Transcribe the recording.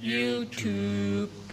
YouTube.